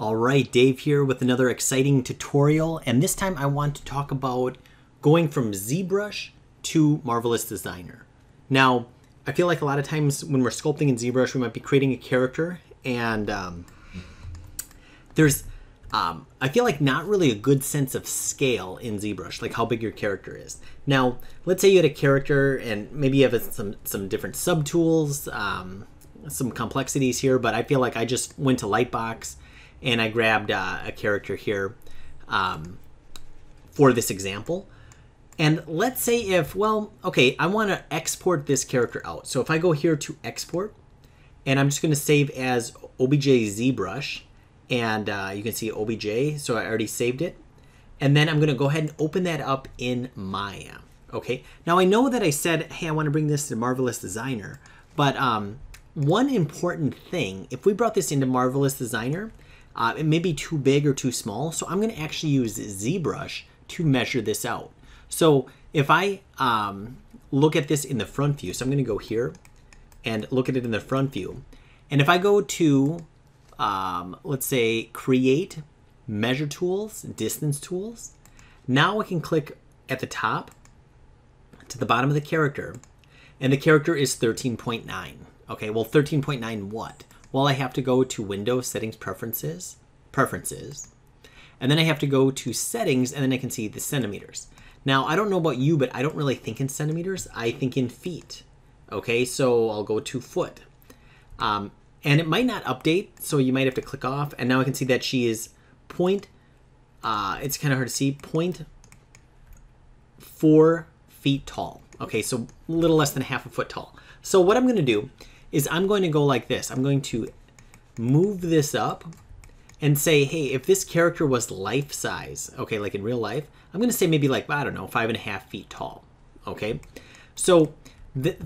All right, Dave here with another exciting tutorial, and this time I want to talk about going from ZBrush to Marvelous Designer. Now, I feel like a lot of times when we're sculpting in ZBrush, we might be creating a character, and um, there's, um, I feel like not really a good sense of scale in ZBrush, like how big your character is. Now, let's say you had a character, and maybe you have some some different subtools, um, some complexities here, but I feel like I just went to Lightbox and I grabbed uh, a character here um, for this example. And let's say if, well, okay, I want to export this character out. So if I go here to export, and I'm just going to save as OBJ ZBrush, and uh, you can see OBJ, so I already saved it. And then I'm going to go ahead and open that up in Maya. Okay, now I know that I said, hey, I want to bring this to Marvelous Designer, but um, one important thing, if we brought this into Marvelous Designer, uh, it may be too big or too small, so I'm going to actually use ZBrush to measure this out. So if I um, look at this in the front view, so I'm going to go here and look at it in the front view. And if I go to, um, let's say, Create, Measure Tools, Distance Tools, now I can click at the top to the bottom of the character, and the character is 13.9. Okay, well, 13.9 what? Well, I have to go to Windows Settings Preferences, Preferences, and then I have to go to Settings, and then I can see the centimeters. Now, I don't know about you, but I don't really think in centimeters. I think in feet. Okay, so I'll go to foot. Um, and it might not update, so you might have to click off. And now I can see that she is point, uh, it's kind of hard to see, point four feet tall. Okay, so a little less than half a foot tall. So what I'm going to do is I'm going to go like this. I'm going to move this up and say, hey, if this character was life size, okay, like in real life, I'm going to say maybe like, I don't know, five and a half feet tall, okay? So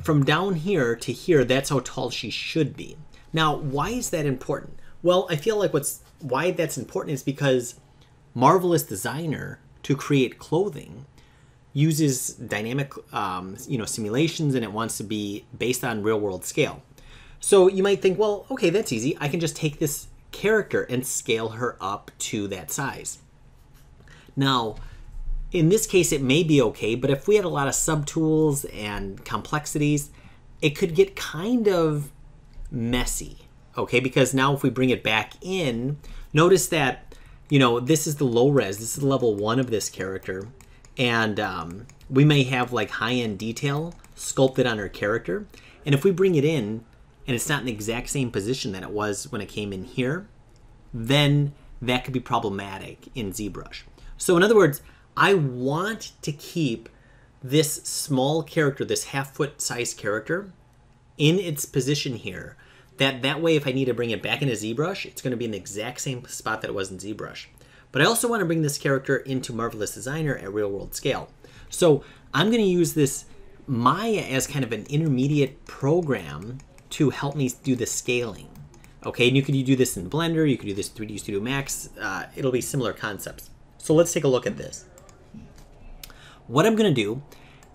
from down here to here, that's how tall she should be. Now, why is that important? Well, I feel like what's why that's important is because Marvelous Designer to create clothing uses dynamic um, you know simulations and it wants to be based on real world scale so you might think, well, okay, that's easy. I can just take this character and scale her up to that size. Now, in this case, it may be okay, but if we had a lot of subtools and complexities, it could get kind of messy, okay? Because now if we bring it back in, notice that, you know, this is the low res, this is level one of this character, and um, we may have like high-end detail sculpted on her character, and if we bring it in, and it's not in the exact same position that it was when it came in here, then that could be problematic in ZBrush. So in other words, I want to keep this small character, this half foot size character, in its position here. That, that way, if I need to bring it back into ZBrush, it's going to be in the exact same spot that it was in ZBrush. But I also want to bring this character into Marvelous Designer at real world scale. So I'm going to use this Maya as kind of an intermediate program to help me do the scaling. Okay, and you could do this in Blender, you could do this in 3D Studio Max, uh, it'll be similar concepts. So let's take a look at this. What I'm gonna do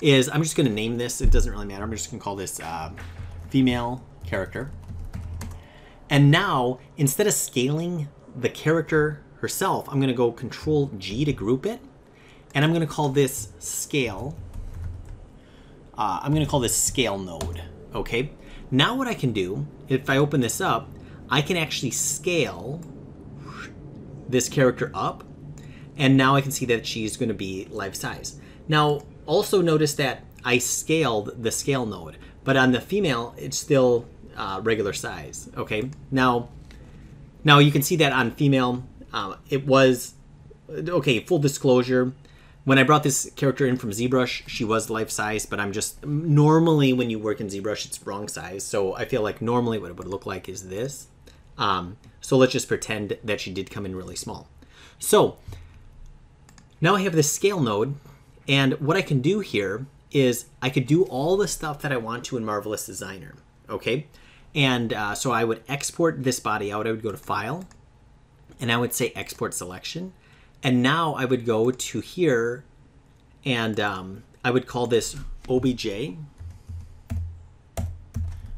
is I'm just gonna name this, it doesn't really matter, I'm just gonna call this uh, female character. And now, instead of scaling the character herself, I'm gonna go Control G to group it, and I'm gonna call this scale. Uh, I'm gonna call this scale node, okay? Now what I can do, if I open this up, I can actually scale this character up, and now I can see that she's going to be life size. Now, also notice that I scaled the scale node, but on the female, it's still uh, regular size, okay? Now, now you can see that on female, uh, it was, okay, full disclosure, when I brought this character in from ZBrush, she was life size, but I'm just normally when you work in ZBrush, it's wrong size. So I feel like normally what it would look like is this. Um, so let's just pretend that she did come in really small. So now I have this scale node, and what I can do here is I could do all the stuff that I want to in Marvelous Designer, okay? And uh, so I would export this body out. I would go to File, and I would say Export Selection. And now I would go to here and um, I would call this OBJ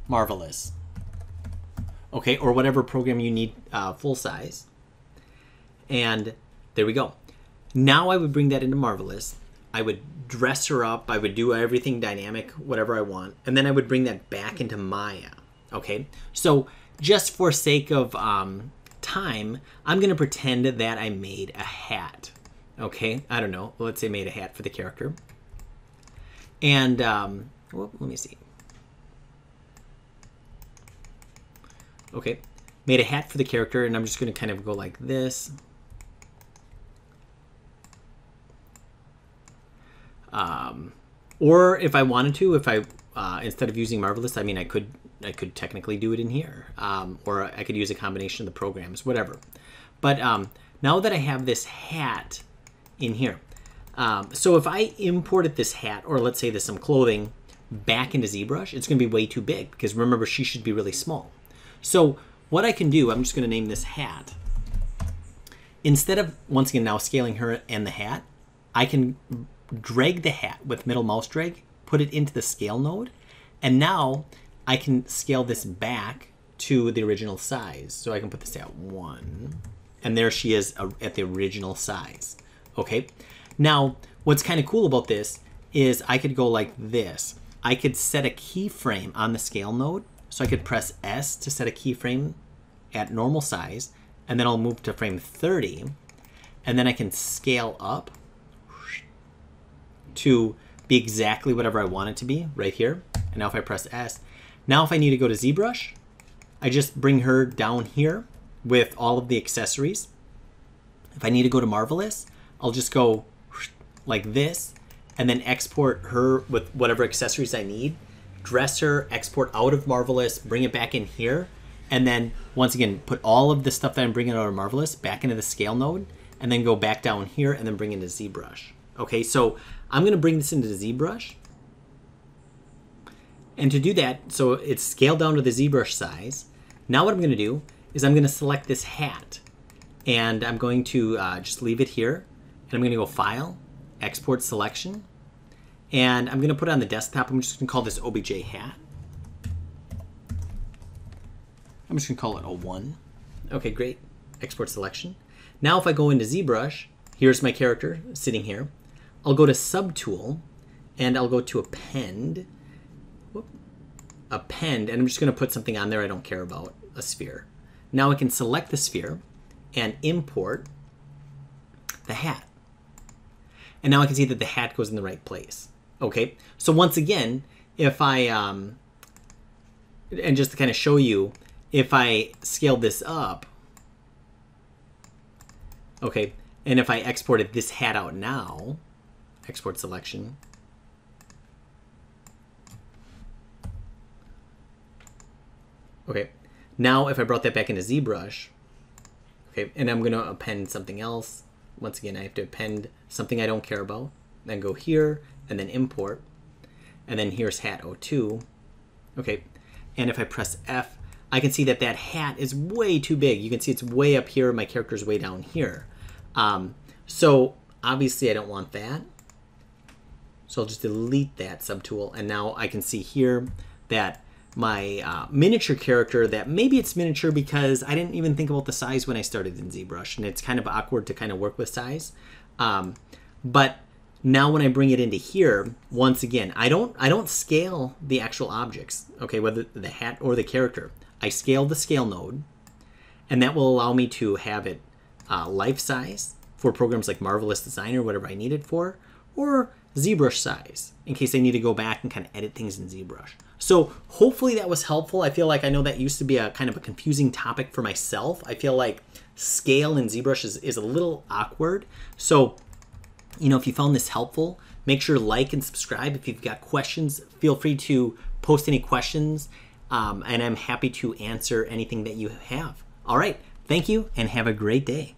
Marvelous. Okay, or whatever program you need uh, full size. And there we go. Now I would bring that into Marvelous. I would dress her up. I would do everything dynamic, whatever I want. And then I would bring that back into Maya. Okay? So just for sake of um, time, I'm going to pretend that I made a hat. Okay? I don't know. Let's say made a hat for the character. And um, well, let me see. Okay, made a hat for the character, and I'm just going to kind of go like this. Um, or if I wanted to, if I uh, instead of using Marvelous, I mean I could I could technically do it in here, um, or I could use a combination of the programs, whatever. But um, now that I have this hat in here, um, so if I imported this hat, or let's say this some clothing, back into ZBrush, it's going to be way too big because remember she should be really small. So what I can do, I'm just going to name this hat. Instead of, once again, now scaling her and the hat, I can drag the hat with middle mouse drag, put it into the scale node, and now I can scale this back to the original size. So I can put this at 1, and there she is uh, at the original size. Okay, now what's kind of cool about this is I could go like this. I could set a keyframe on the scale node so I could press S to set a keyframe at normal size, and then I'll move to frame 30, and then I can scale up to be exactly whatever I want it to be right here. And now if I press S, now if I need to go to ZBrush, I just bring her down here with all of the accessories. If I need to go to Marvelous, I'll just go like this and then export her with whatever accessories I need dresser, export out of Marvelous, bring it back in here, and then once again, put all of the stuff that I'm bringing out of Marvelous back into the scale node, and then go back down here and then bring into ZBrush. Okay, so I'm gonna bring this into ZBrush. And to do that, so it's scaled down to the ZBrush size. Now what I'm gonna do is I'm gonna select this hat and I'm going to uh, just leave it here. And I'm gonna go File, Export Selection, and I'm going to put it on the desktop. I'm just going to call this OBJ hat. I'm just going to call it a 1. Okay, great. Export selection. Now if I go into ZBrush, here's my character sitting here. I'll go to Subtool, and I'll go to Append. Whoop. Append, and I'm just going to put something on there I don't care about, a sphere. Now I can select the sphere and import the hat. And now I can see that the hat goes in the right place. Okay, so once again, if I, um, and just to kind of show you, if I scale this up, okay, and if I exported this hat out now, export selection, okay, now if I brought that back into ZBrush, okay, and I'm going to append something else, once again, I have to append something I don't care about, then go here, and then import. And then here's hat 02. Okay, and if I press F, I can see that that hat is way too big. You can see it's way up here. My character's way down here. Um, so obviously I don't want that. So I'll just delete that subtool. And now I can see here that my uh, miniature character that maybe it's miniature because I didn't even think about the size when I started in ZBrush and it's kind of awkward to kind of work with size. Um, but now when I bring it into here, once again, I don't I don't scale the actual objects, okay, whether the hat or the character. I scale the scale node, and that will allow me to have it uh, life size for programs like Marvelous Designer, whatever I need it for, or ZBrush size in case I need to go back and kind of edit things in ZBrush. So hopefully that was helpful. I feel like I know that used to be a kind of a confusing topic for myself. I feel like scale in ZBrush is, is a little awkward. So you know, if you found this helpful, make sure to like and subscribe. If you've got questions, feel free to post any questions, um, and I'm happy to answer anything that you have. All right, thank you, and have a great day.